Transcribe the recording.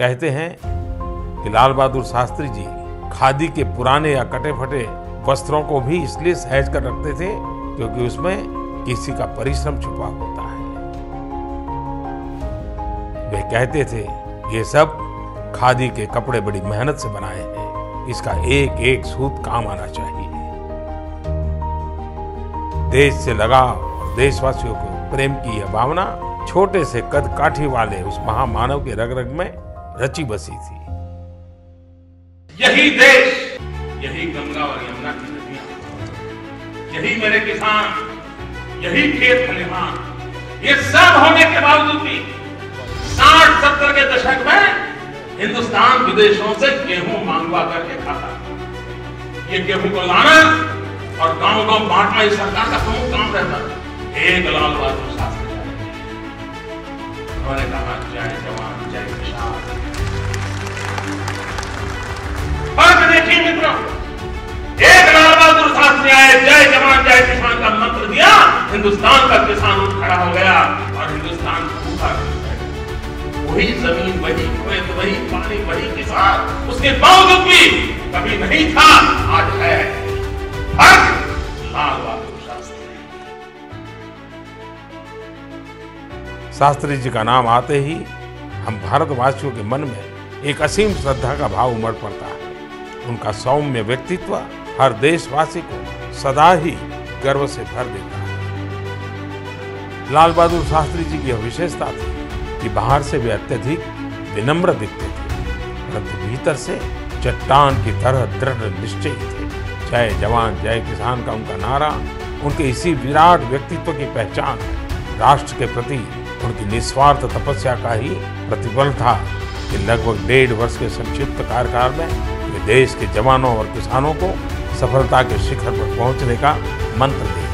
कहते हैं कि लाल बहादुर शास्त्री जी खादी के पुराने या कटे फटे वस्त्रों को भी इसलिए सहज कर रखते थे क्योंकि उसमें किसी का परिश्रम छुपा होता है। वे कहते थे, ये सब खादी के कपड़े बड़ी मेहनत से बनाए हैं। इसका एक एक सूत काम आना चाहिए। देश से लगाव और देशवासियों को प्रेम की यह भावना छोटे से कद काठी वाले उस महामानव के रग रग में रची बसी थी। यही देश, यही गंगा और यमुना की नदियाँ, यही मेरे किसान, यही खेत खलिहान, ये सब होने के बावजूद भी साठ सत्तर के दशक में हिंदुस्तान विदेशों से गेहूँ मांगवा करके खाता। ये गेहूँ को लाना और गाँव गाँव बांटना इस सरकार का प्रमुख काम रहता। था एक लाल बहादुर शास्त्री। उन्होंने कहा, जय जवान। हिंदुस्तान का किसान उठ खड़ा हो गया और हिंदुस्तान भूखा वही ज़मीन, वही खेत, वही पानी, वही किसान, उसके बावजूद भी कभी नहीं था, आज है। शास्त्री जी का नाम आते ही हम भारतवासियों के मन में एक असीम श्रद्धा का भाव उमड़ पड़ता है। उनका सौम्य व्यक्तित्व हर देशवासी को सदा ही गर्व से भर देता है। लाल बहादुर शास्त्री जी की यह विशेषता थी कि बाहर से वे अत्यधिक विनम्र दिखते थे, परंतु भीतर से चट्टान की तरह दृढ़ निश्चयी थे। जय जवान, जय किसान का उनका नारा, उनके इसी विराट व्यक्तित्व की पहचान, राष्ट्र के प्रति उनकी निस्वार्थ तपस्या का ही प्रतिफल था कि लगभग डेढ़ वर्ष के संक्षिप्त कार्यकाल में वे देश के जवानों और किसानों को सफलता के शिखर पर पहुँचने का मंत्र दिया।